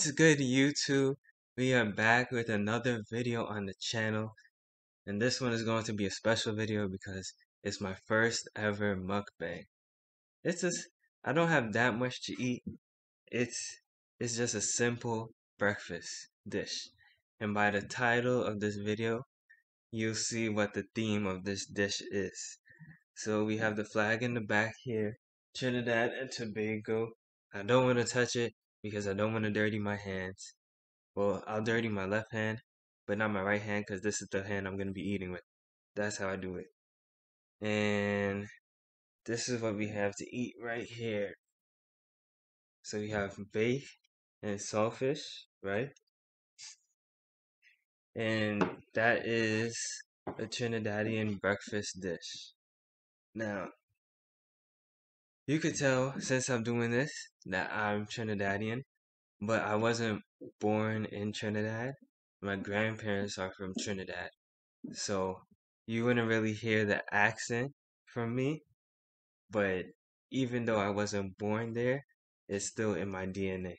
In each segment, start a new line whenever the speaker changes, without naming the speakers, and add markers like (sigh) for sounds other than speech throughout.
What's good YouTube? We are back with another video on the channel and this one is going to be a special video because it's my first ever mukbang. It's just I don't have that much to eat. It's it's just a simple breakfast dish. And by the title of this video, you'll see what the theme of this dish is. So we have the flag in the back here, Trinidad and Tobago. I don't want to touch it because I don't want to dirty my hands. Well, I'll dirty my left hand, but not my right hand because this is the hand I'm going to be eating with. That's how I do it. And this is what we have to eat right here. So we have bake and saltfish, right? And that is a Trinidadian breakfast dish. Now, you could tell since I'm doing this that I'm Trinidadian, but I wasn't born in Trinidad. My grandparents are from Trinidad. So you wouldn't really hear the accent from me, but even though I wasn't born there, it's still in my DNA.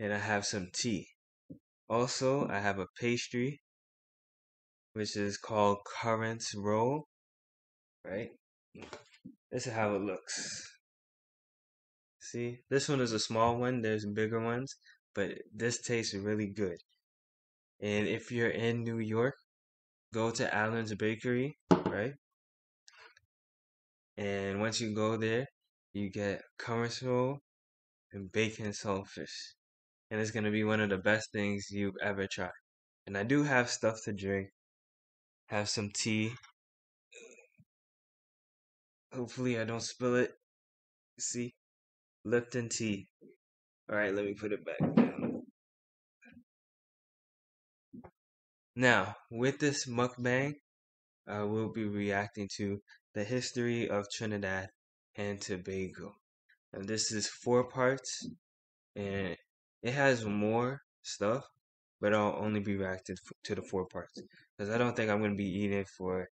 And I have some tea. Also, I have a pastry, which is called currants roll, right? This is how it looks. See, this one is a small one. There's bigger ones, but this tastes really good. And if you're in New York, go to Allen's Bakery, right? And once you go there, you get roll and bake and saltfish. And it's going to be one of the best things you've ever tried. And I do have stuff to drink. Have some tea Hopefully I don't spill it. See? Lipton tea. Alright, let me put it back down. Now, with this mukbang, I will be reacting to the history of Trinidad and Tobago. And this is four parts, and it has more stuff, but I'll only be reacting to the four parts. Because I don't think I'm going to be eating for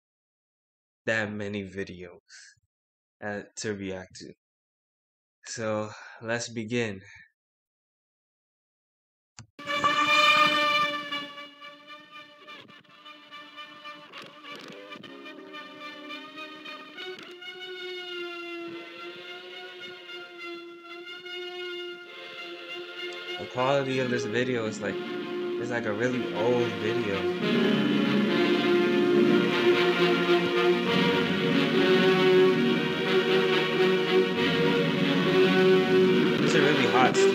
that many videos uh, to react to. So let's begin. The quality of this video is like it's like a really old video. Hot still.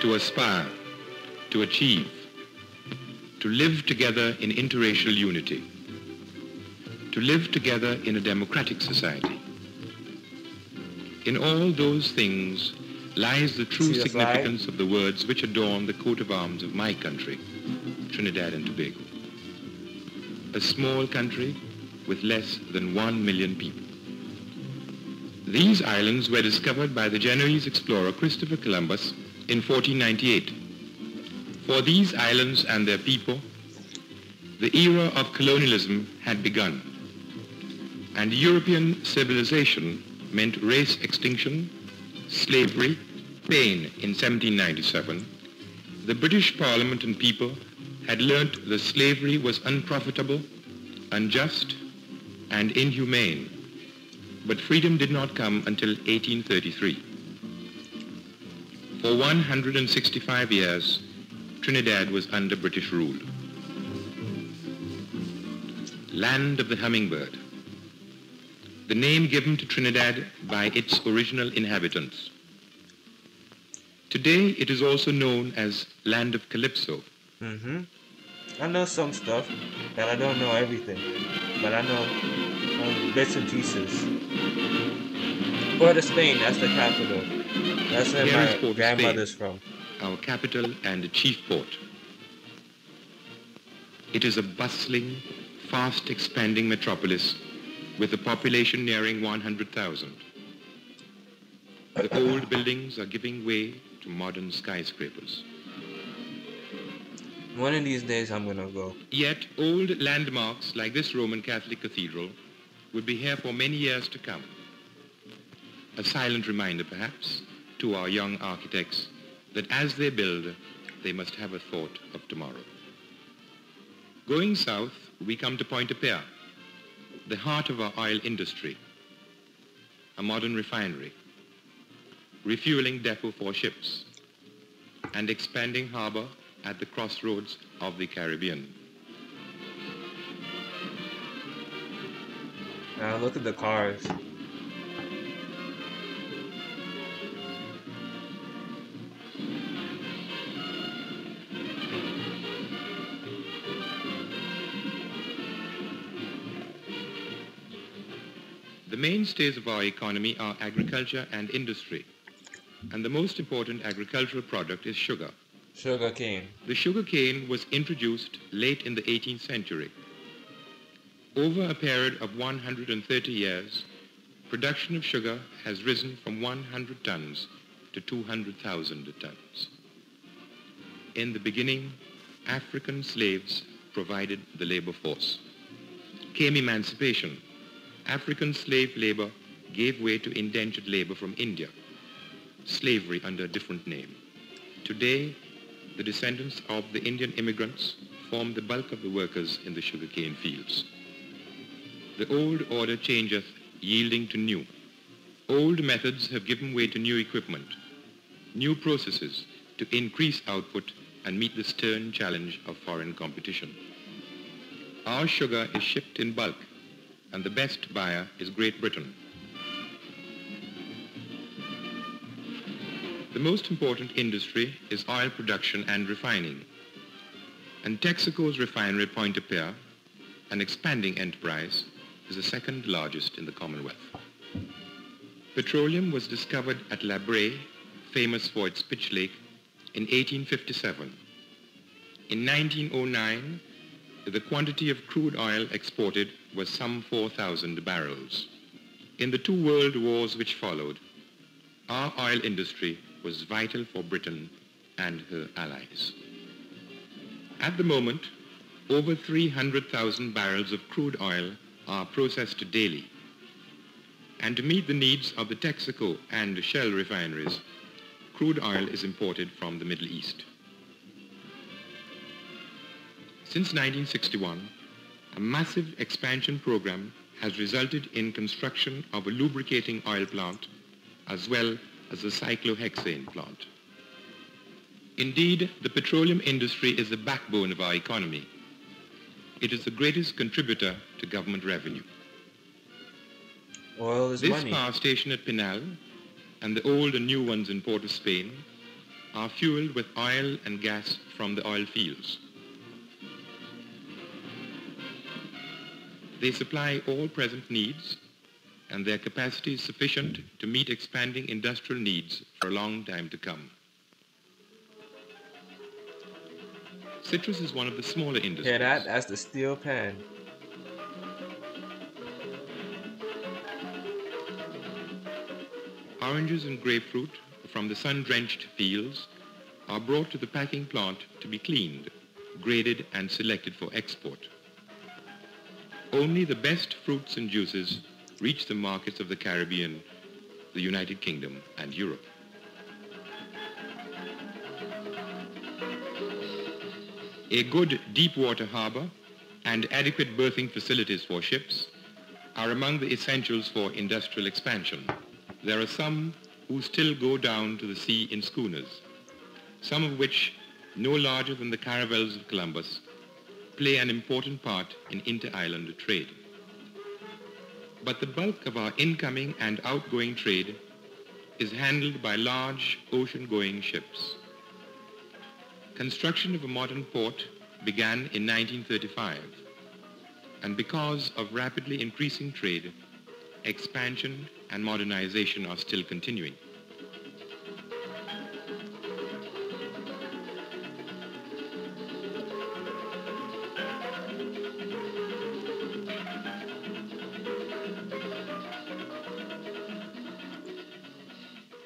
To aspire, to achieve, to live together in interracial unity, to live together in a democratic society. In all those things, lies the true significance of the words which adorn the coat of arms of my country, Trinidad and Tobago. A small country with less than one million people. These islands were discovered by the Genoese explorer Christopher Columbus in 1498. For these islands and their people, the era of colonialism had begun, and European civilization meant race extinction slavery, Spain in 1797, the British Parliament and people had learnt that slavery was unprofitable, unjust, and inhumane. But freedom did not come until 1833. For 165 years, Trinidad was under British rule. Land of the Hummingbird, the name given to Trinidad by its original inhabitants. Today it is also known as Land of Calypso.
Mm-hmm. I know some stuff, and I don't know everything, but I know um, bits and pieces. Port of Spain, that's the capital. That's where Here my grandmother's Spain,
from. Our capital and chief port. It is a bustling, fast expanding metropolis with a population nearing 100,000. The old buildings are giving way to modern skyscrapers.
One of these days I'm gonna go.
Yet old landmarks like this Roman Catholic cathedral would be here for many years to come. A silent reminder, perhaps, to our young architects that as they build, they must have a thought of tomorrow. Going south, we come to Pointe-à-Pierre, the heart of our oil industry, a modern refinery, refueling depot for ships, and expanding harbor at the crossroads of the Caribbean.
Now look at the cars.
Mainstays of our economy are agriculture and industry, and the most important agricultural product is sugar.
Sugar cane.
The sugar cane was introduced late in the 18th century. Over a period of 130 years, production of sugar has risen from 100 tons to 200,000 tons. In the beginning, African slaves provided the labor force. Came emancipation. African slave labor gave way to indentured labor from India. Slavery under a different name. Today, the descendants of the Indian immigrants form the bulk of the workers in the sugarcane fields. The old order changeth, yielding to new. Old methods have given way to new equipment, new processes to increase output and meet the stern challenge of foreign competition. Our sugar is shipped in bulk, and the best buyer is Great Britain. The most important industry is oil production and refining. And Texaco's refinery Point Pointe-à-Pierre, an expanding enterprise, is the second largest in the Commonwealth. Petroleum was discovered at La Brea, famous for its pitch lake, in 1857. In 1909, the quantity of crude oil exported was some 4,000 barrels. In the two world wars which followed, our oil industry was vital for Britain and her allies. At the moment, over 300,000 barrels of crude oil are processed daily. And to meet the needs of the Texaco and Shell refineries, crude oil is imported from the Middle East. Since 1961, a massive expansion program has resulted in construction of a lubricating oil plant as well as a cyclohexane plant. Indeed, the petroleum industry is the backbone of our economy. It is the greatest contributor to government revenue.
Oil is
This
money.
power station at Penal and the old and new ones in Port of Spain are fueled with oil and gas from the oil fields. They supply all present needs and their capacity is sufficient to meet expanding industrial needs for a long time to come. Citrus is one of the smaller industries.
Yeah, that that's the steel pan.
Oranges and grapefruit from the sun-drenched fields are brought to the packing plant to be cleaned, graded and selected for export. Only the best fruits and juices reach the markets of the Caribbean, the United Kingdom and Europe. A good deep water harbor and adequate berthing facilities for ships are among the essentials for industrial expansion. There are some who still go down to the sea in schooners, some of which, no larger than the caravels of Columbus, play an important part in inter-island trade. But the bulk of our incoming and outgoing trade is handled by large ocean-going ships. Construction of a modern port began in 1935, and because of rapidly increasing trade, expansion and modernization are still continuing.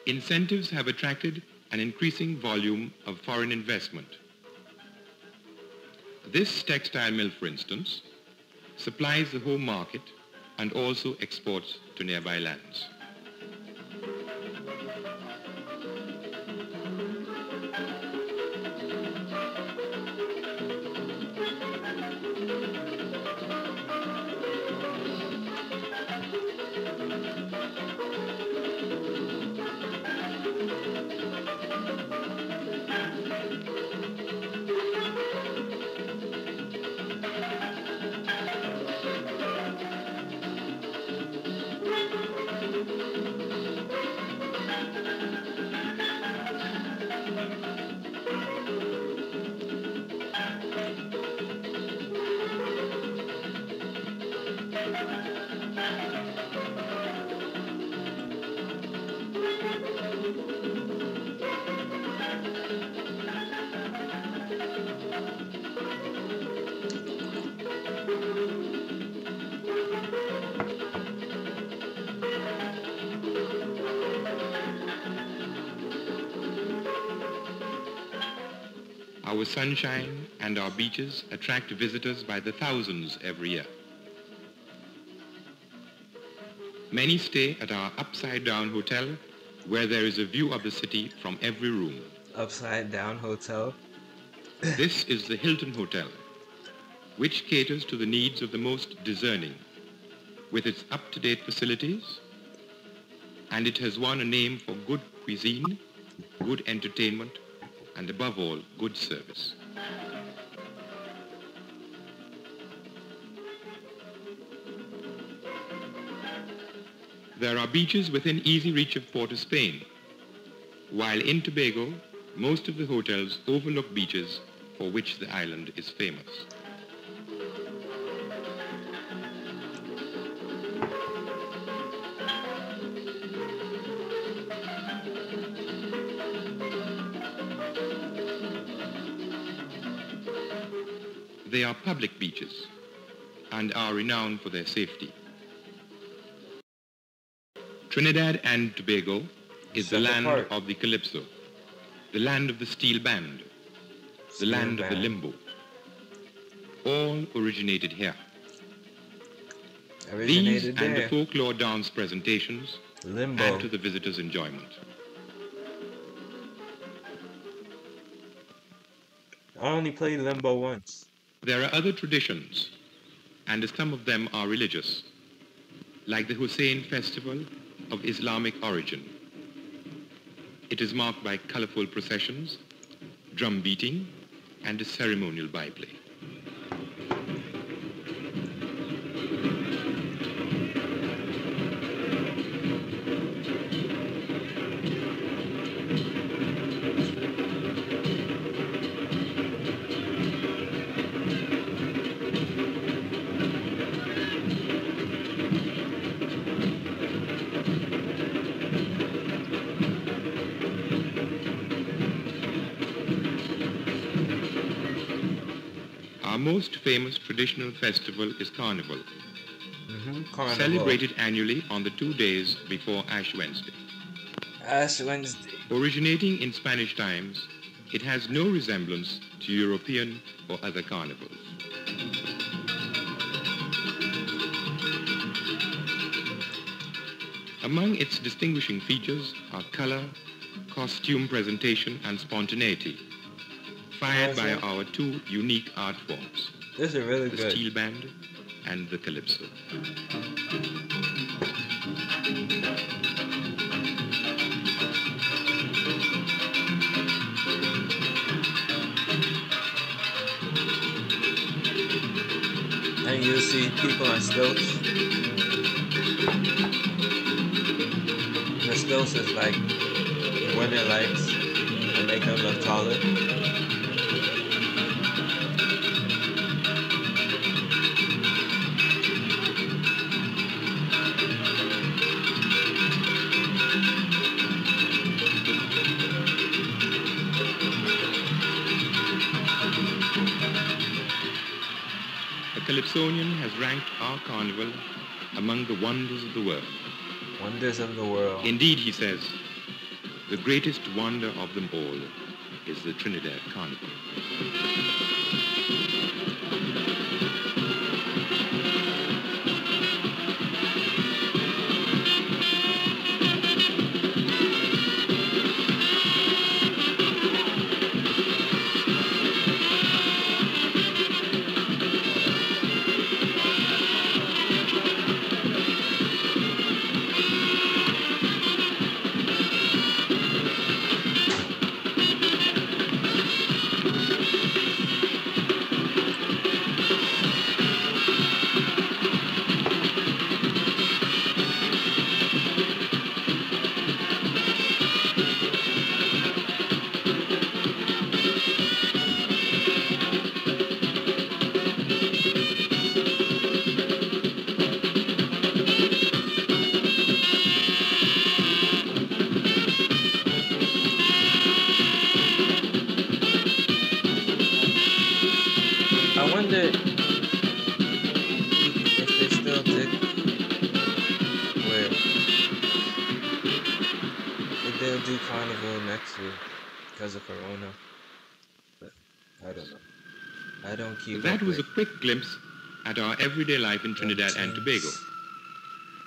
Incentives have attracted an increasing volume of foreign investment. This textile mill, for instance, supplies the home market and also exports to nearby lands. Our sunshine and our beaches attract visitors by the thousands every year. Many stay at our upside-down hotel where there is a view of the city from every room.
Upside Down Hotel. (laughs)
This is the Hilton Hotel, which caters to the needs of the most discerning with its up-to-date facilities, and it has won a name for good cuisine, good entertainment, and above all, good service. There are beaches within easy reach of Port of Spain, while in Tobago, most of the hotels overlook beaches for which the island is famous. Are public beaches and are renowned for their safety. Trinidad and Tobago is the land
apart.
of the calypso, the land of the steel band, the
Steel
land of the limbo. All originated here. These
Originated
and the folklore dance presentations
Limbo.
add to the visitor's enjoyment.
I only played Limbo once.
There are other traditions, and some of them are religious, like the Hussein festival of Islamic origin. It is marked by colorful processions, drum beating, and a ceremonial byplay. Famous traditional festival is Carnival,
Mm-hmm. Carnival.
celebrated annually on the two days before Ash Wednesday.
Ash Wednesday.
Originating in Spanish times, it has no resemblance to European or other carnivals. Among its distinguishing features are color, costume presentation, and spontaneity, fired by our two unique art forms,
This is really
the
good.
steel band and the calypso.
And you'll see people on stilts. The stilts is like weather lights to make them look taller.
Calypsonian has ranked our carnival among the wonders of the world.
Wonders of the world.
Indeed, he says, the greatest wonder of them all is the Trinidad Carnival.
Wonder if they still did where if they'll do carnival next year because of Corona. But I don't know. I don't keep.
That
up
was a quick glimpse at our everyday life in Trinidad and Tobago.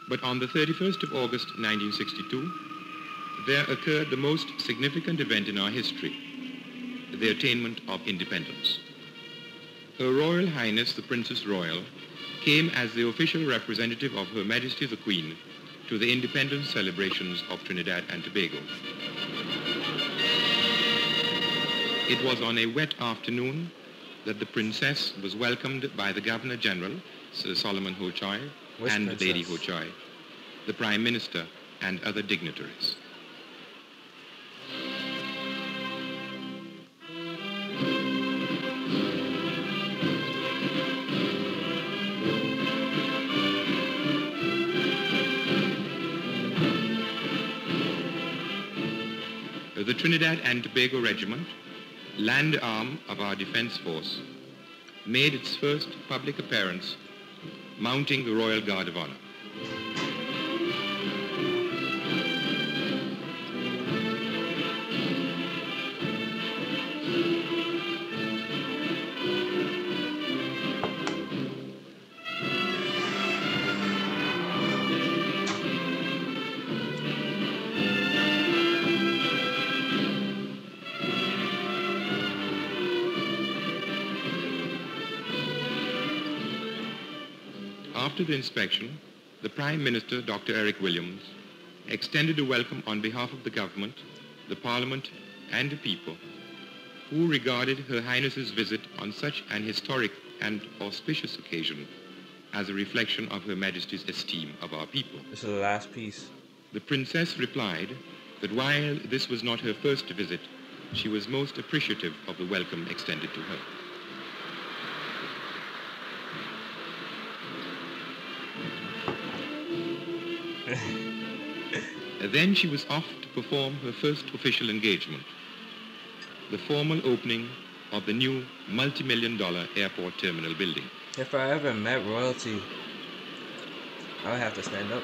But on the 31st of August 1962, there occurred the most significant event in our history, the attainment of independence. Her Royal Highness the Princess Royal came as the official representative of Her Majesty the Queen to the independence celebrations of Trinidad and Tobago. It was on a wet afternoon that the princess was welcomed by the Governor General, Sir Solomon Hochoy,
Which
and Lady Ho
princess?
Choi, the Prime Minister, and other dignitaries. Uh, the Trinidad and Tobago Regiment, land arm of our defense force, made its first public appearance mounting the Royal Guard of Honor. The inspection, the Prime Minister, Dr. Eric Williams, extended a welcome on behalf of the government, the Parliament, and the people, who regarded Her Highness's visit on such an historic and auspicious occasion as a reflection of Her Majesty's esteem of our people.
This is the last piece.
The princess replied that while this was not her first visit, she was most appreciative of the welcome extended to her. (laughs) then she was off to perform her first official engagement, the formal opening of the new multi-million dollar airport terminal building.
If I ever met royalty, I would have to stand up.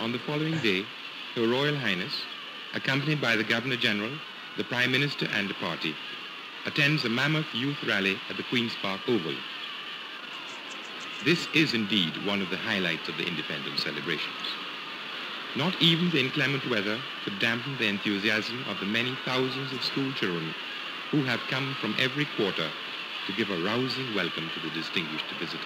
On the following day, Her Royal Highness, accompanied by the Governor General, the Prime Minister and the party, attends a mammoth youth rally at the Queen's Park Oval. This is indeed one of the highlights of the independence celebrations. Not even the inclement weather could dampen the enthusiasm of the many thousands of school children who have come from every quarter to give a rousing welcome to the distinguished visitor.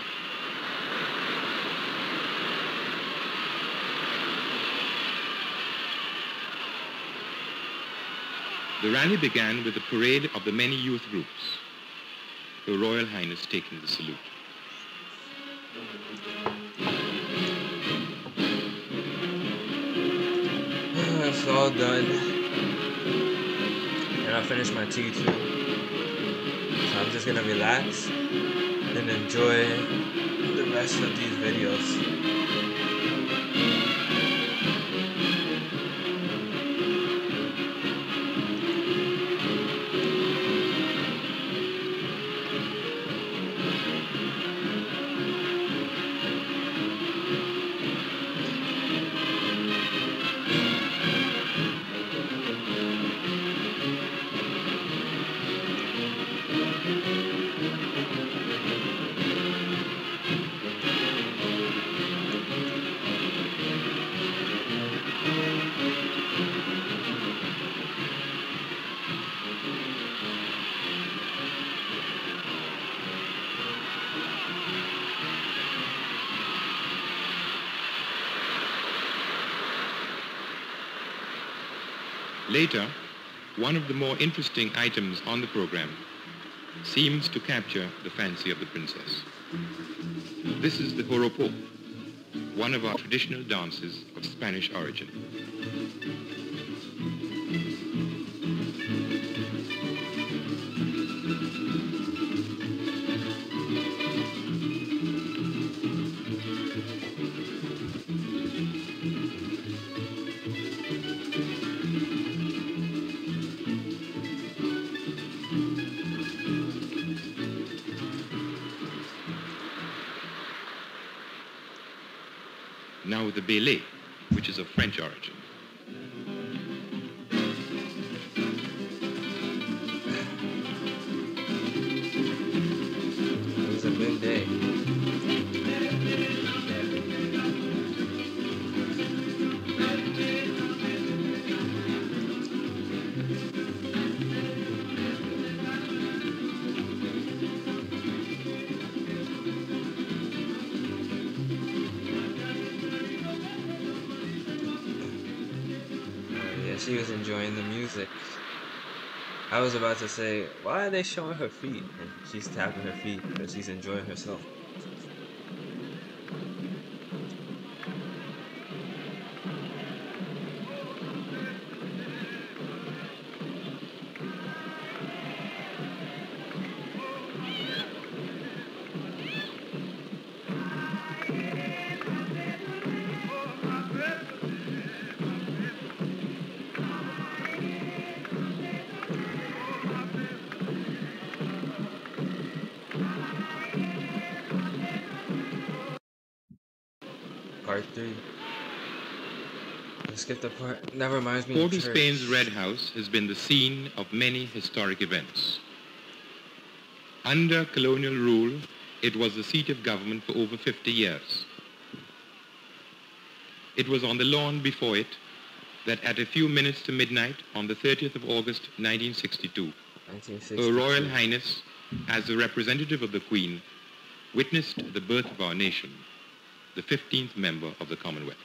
The rally began with a parade of the many youth groups, Her Royal Highness taking the salute. (sighs)
it's all done. And I finished my tea too. So I'm just gonna relax and enjoy the rest of these videos.
Later, one of the more interesting items on the program seems to capture the fancy of the princess. This is the joropo, one of our traditional dances of Spanish origin. Now which is of French origin.
Was about to say, why are they showing her feet? And she's tapping her feet because she's enjoying herself. Part three. Let's skip the part that reminds me
Port
of.
Spain's Red House has been the scene of many historic events. Under colonial rule, it was the seat of government for over 50 years. It was on the lawn before it that at a few minutes to midnight on the 30th of August 1962,
1962.
Her Royal Highness, as the representative of the Queen, witnessed the birth of our nation, the 15th member of the Commonwealth.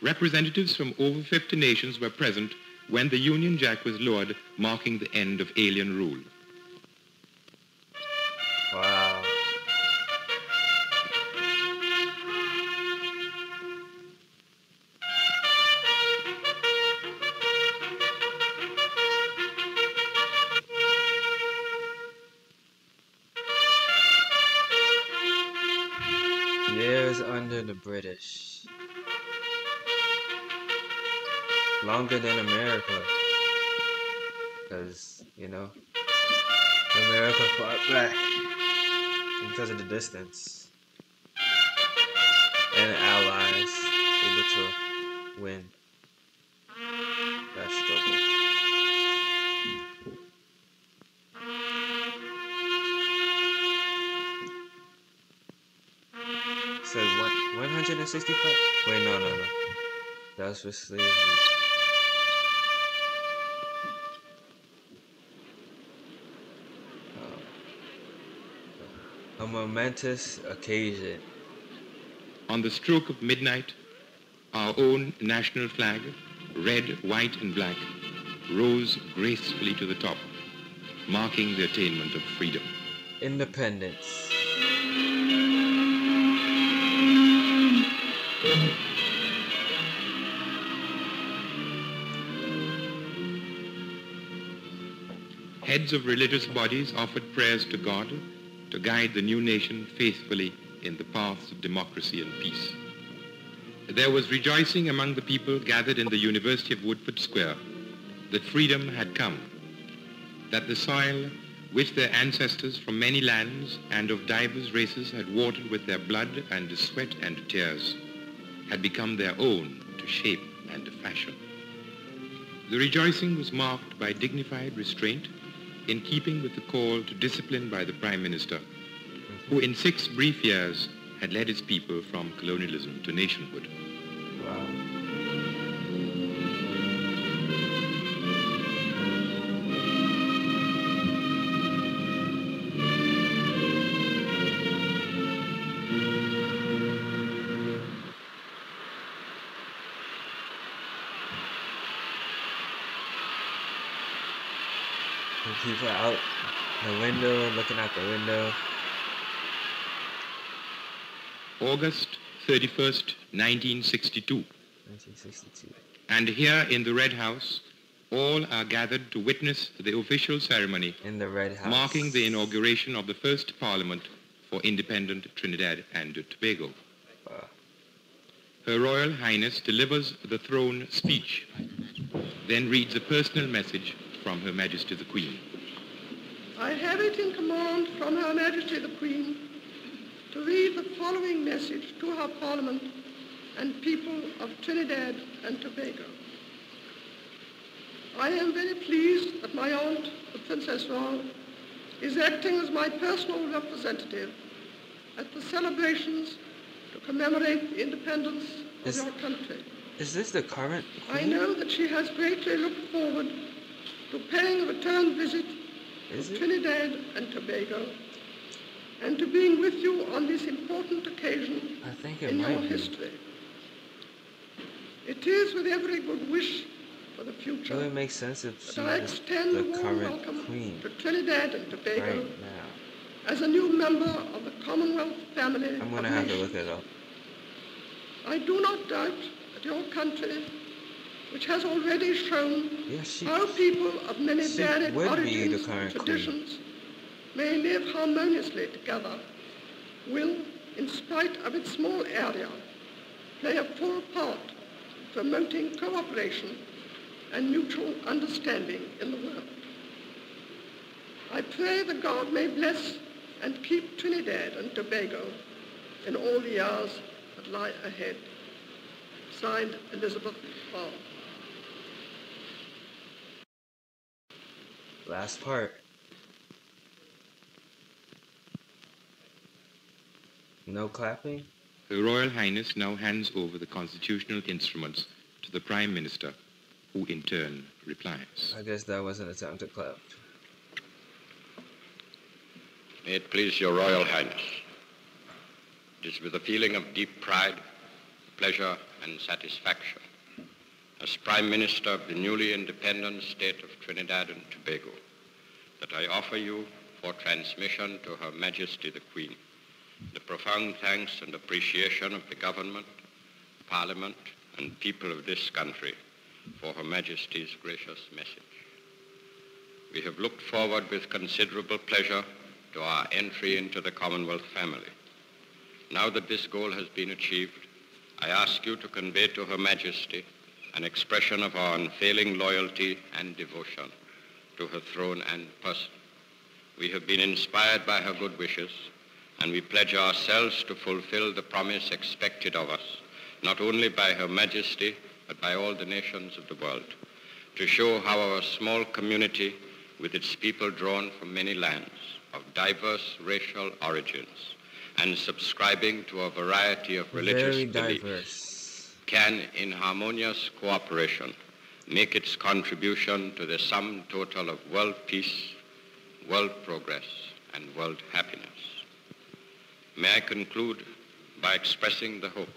Representatives from over 50 nations were present when the Union Jack was lowered, marking the end of alien rule.
Wow. British. Longer than America. Because, you know, America fought back because of the distance. And allies able to win 165? Wait, no, no, no. That was for slavery. Oh. A momentous occasion.
On the stroke of midnight, our own national flag, red, white, and black, rose gracefully to the top, marking the attainment of freedom.
Independence.
Heads of religious bodies offered prayers to God to guide the new nation faithfully in the paths of democracy and peace. There was rejoicing among the people gathered in the University of Woodford Square that freedom had come, that the soil which their ancestors from many lands and of divers races had watered with their blood and sweat and tears had become their own to shape and to fashion. The rejoicing was marked by dignified restraint in keeping with the call to discipline by the Prime Minister, who in six brief years had led his people from colonialism to nationhood.
Wow. And people out the window, looking out the window.
August 31st, 1962.
1962.
And here in the Red House, all are gathered to witness the official ceremony
In the Red House.
marking the inauguration of the first parliament for independent Trinidad and Tobago.
Wow.
Her Royal Highness delivers the throne speech, then reads a personal message from Her Majesty the Queen.
I have it in command from Her Majesty the Queen to read the following message to her Parliament and people of Trinidad and Tobago. I am very pleased that my aunt, the Princess Royal, is acting as my personal representative at the celebrations to commemorate the independence
Is-
of your country.
Is this the current Queen?
I know that she has greatly looked forward to paying a return visit
Is
to
it?
Trinidad and Tobago and to being with you on this important occasion
I think it
in your
be.
history. It is with every good wish for the
It
future
would make sense if
that I extend
the
a warm
current
welcome
queen
to Trinidad and Tobago
right now.
as a new member of the Commonwealth family
I'm gonna have to
nations.
look it up.
I do not doubt that your country, which has already shown
she.
how people of many varied origins and
queen.
traditions may live harmoniously together, will, in spite of its small area, play a full part in promoting cooperation and mutual understanding in the world. I pray that God may bless and keep Trinidad and Tobago in all the years that lie ahead. Signed, Elizabeth Ball.
Last part. No clapping?
Her Royal Highness now hands over the constitutional instruments to the Prime Minister, who in turn replies.
I guess that wasn't a time to clap.
May it please your Royal Highness. It is with a feeling of deep pride, pleasure, and satisfaction as Prime Minister of the newly independent state of Trinidad and Tobago that I offer you for transmission to Her Majesty the Queen the profound thanks and appreciation of the government, parliament, and people of this country for Her Majesty's gracious message. We have looked forward with considerable pleasure to our entry into the Commonwealth family. Now that this goal has been achieved, I ask you to convey to Her Majesty an expression of our unfailing loyalty and devotion to her throne and person. We have been inspired by her good wishes, and we pledge ourselves to fulfill the promise expected of us, not only by Her Majesty, but by all the nations of the world, to show how our small community, with its people drawn from many lands of diverse racial origins, and subscribing to a variety of religious
Very
beliefs,
diverse.
Can, in harmonious cooperation, make its contribution to the sum total of world peace, world progress, and world happiness. May I conclude by expressing the hope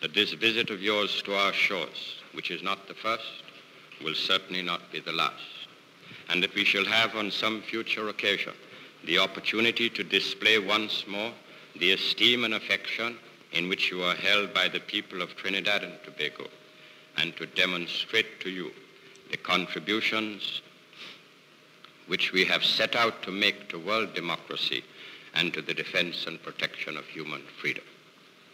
that this visit of yours to our shores, which is not the first, will certainly not be the last, and that we shall have on some future occasion the opportunity to display once more the esteem and affection in which you are held by the people of Trinidad and Tobago, and to demonstrate to you the contributions which we have set out to make to world democracy and to the defense and protection of human freedom.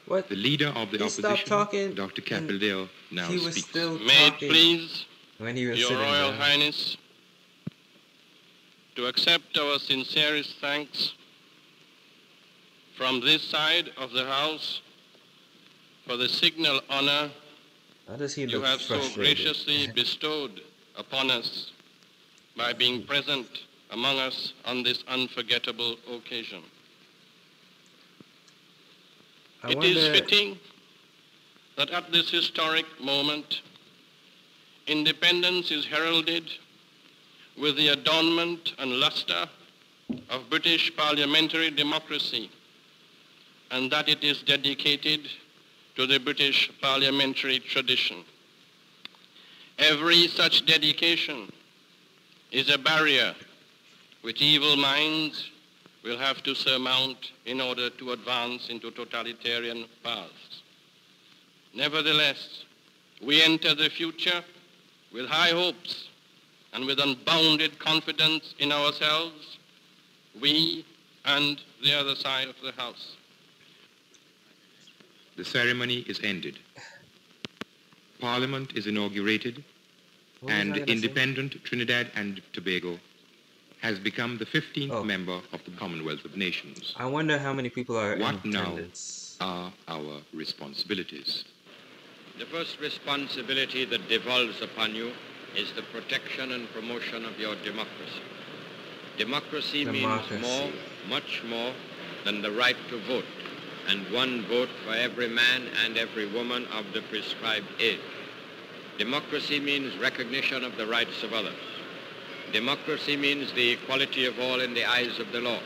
What?
The leader of the
He
opposition,
talking
Dr.
and
Capildeo, now
he was
speaks.
still
May it
talking
please
when he was
Your Royal
down.
Highness to accept our sincerest thanks from this side of the House for the signal honor
How does he
you
look
have so graciously bestowed upon us by being present among us on this unforgettable occasion.
I
It is fitting that at this historic moment, independence is heralded with the adornment and luster of British parliamentary democracy, and that it is dedicated to the British parliamentary tradition. Every such dedication is a barrier which evil minds will have to surmount in order to advance into totalitarian paths. Nevertheless, we enter the future with high hopes and with unbounded confidence in ourselves, we and the other side of the House.
The ceremony is ended. Parliament is inaugurated,
What
and
gonna say?
independent Trinidad and Tobago has become the 15th
Oh.
member of the Commonwealth of Nations.
I wonder how many people are
What
in
now?
attendance.
Are our responsibilities.
The first responsibility that devolves upon you is the protection and promotion of your democracy. Democracy,
Democracy.
means more, much more, than the right to vote, and one vote for every man and every woman of the prescribed age. Democracy means recognition of the rights of others. Democracy means the equality of all in the eyes of the law.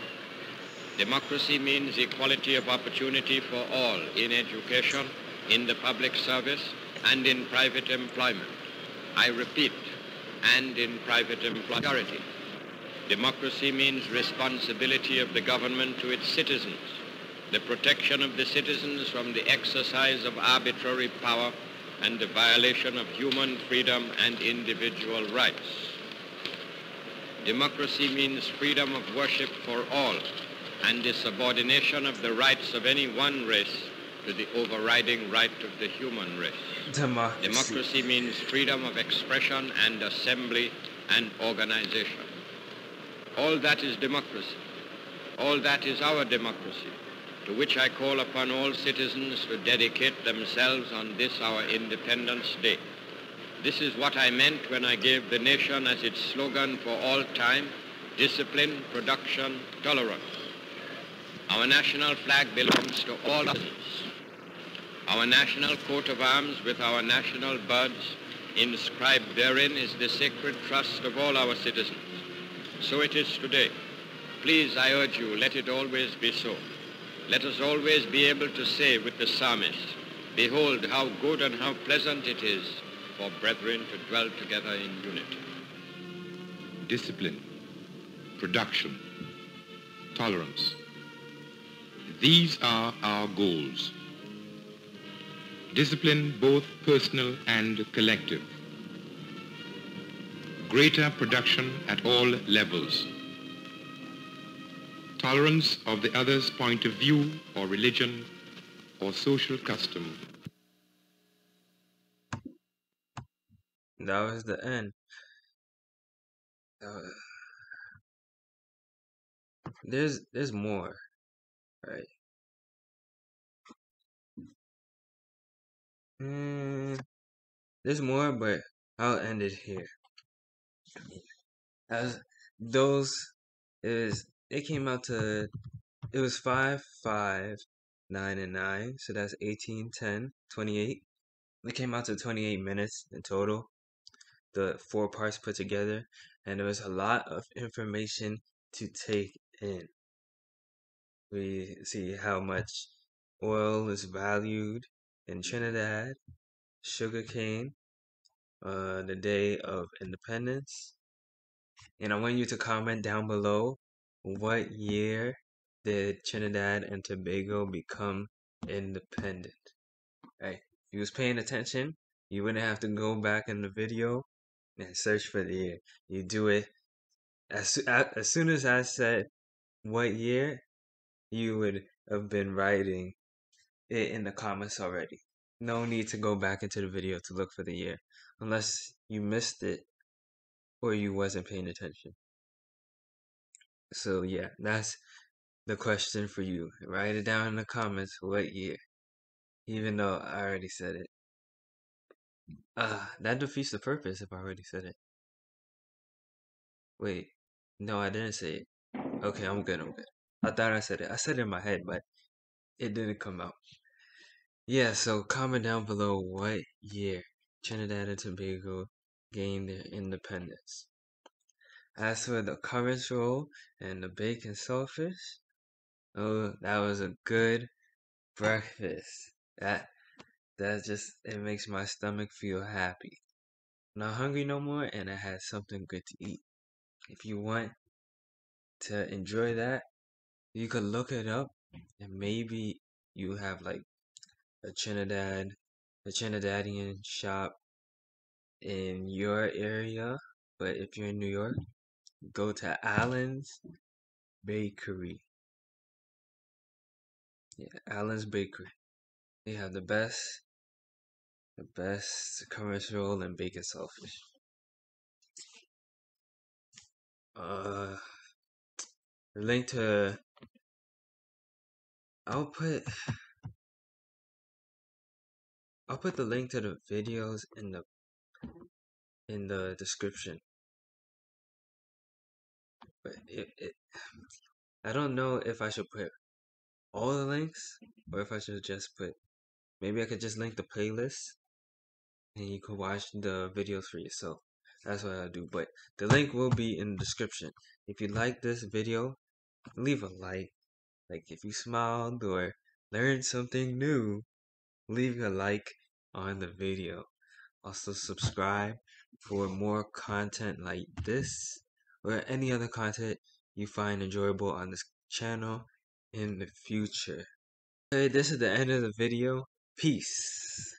Democracy means equality of opportunity for all in education, in the public service, and in private employment. I repeat, and in private employment. Democracy means responsibility of the government to its citizens, the protection of the citizens from the exercise of arbitrary power and the violation of human freedom and individual rights. Democracy means freedom of worship for all and the subordination of the rights of any one race to the overriding right of the human race.
Democracy.
Democracy means freedom of expression and assembly and organization. All that is democracy. All that is our democracy, to which I call upon all citizens to dedicate themselves on this our Independence Day. This is what I meant when I gave the nation as its slogan for all time, discipline, production, tolerance. Our national flag belongs to all citizens. Our national coat of arms with our national birds inscribed therein is the sacred trust of all our citizens. So it is today. Please, I urge you, let it always be so. Let us always be able to say with the psalmist, Behold how good and how pleasant it is for brethren to dwell together in unity.
discipline, production, tolerance. These are our goals. Discipline both personal and collective. Greater production at all levels. Tolerance of the other's point of view or religion or social custom.
That was the end. Uh, there's there's more, right? Mm, there's more, but I'll end it here. As those is it came out to it was five, five, nine, and nine, so that's 18, 10, 28. It came out to 28 minutes in total, the four parts put together, and there was a lot of information to take in. We see how much oil is valued in Trinidad, sugarcane, uh, the day of independence, and I want you to comment down below what year did Trinidad and Tobago become independent? Right? If you was paying attention, you wouldn't have to go back in the video and search for the year. You do it as as soon as I said what year, you would have been writing it in the comments already. No need to go back into the video to look for the year unless you missed it or you wasn't paying attention. So yeah, that's the question for you. Write it down in the comments what year. Even though I already said it. Uh, that defeats the purpose if I already said it. Wait, no, I didn't say it. Okay, I'm good, I'm good. I thought I said it. I said it in my head, but it didn't come out. Yeah, so comment down below what year Trinidad and Tobago gained their independence. As for the currants roll and the bake and saltfish, oh, that was a good breakfast. That that just it makes my stomach feel happy. I'm Not hungry no more, and I had something good to eat. If you want to enjoy that, you could look it up, and maybe you have like a Trinidad, a Trinidadian shop in your area. But if you're in New York, go to Allen's Bakery. Yeah, Allen's Bakery. They have the best, the best commercial and bake and saltfish. Uh, the link to I'll put I'll put the link to the videos in the in the description. It, it I don't know if I should put all the links or if I should just put maybe I could just link the playlist and you can watch the videos for yourself. That's what I'll do. But the link will be in the description. If you like this video, leave a like. Like if you smiled or learned something new, leave a like on the video. Also subscribe for more content like this or any other content you find enjoyable on this channel in the future. Okay, this is the end of the video. Peace.